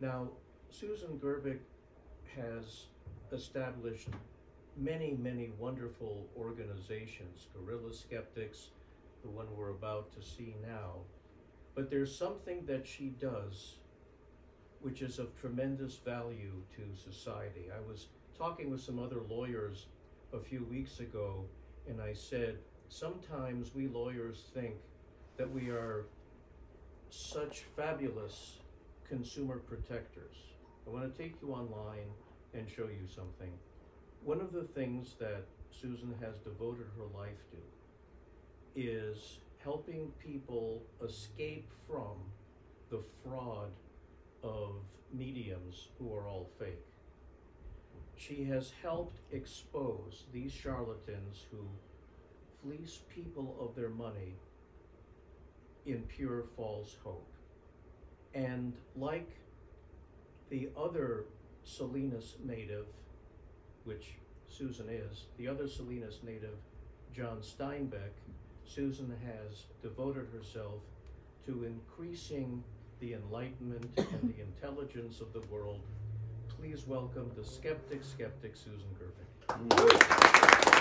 Now, Susan Gerbic has established many, many wonderful organizations, Guerrilla Skeptics, the one we're about to see now. But there's something that she does which is of tremendous value to society. I was talking with some other lawyers a few weeks ago, and I said, sometimes we lawyers think that we are such fabulous consumer protectors. I want to take you online and show you something. One of the things that Susan has devoted her life to is helping people escape from the fraud of mediums who are all fake. She has helped expose these charlatans who fleece people of their money in pure false hope. And like the other Salinas native, which Susan is, the other Salinas native, John Steinbeck, Susan has devoted herself to increasing the enlightenment and the intelligence of the world. Please welcome the skeptic, skeptic Susan Gerbic.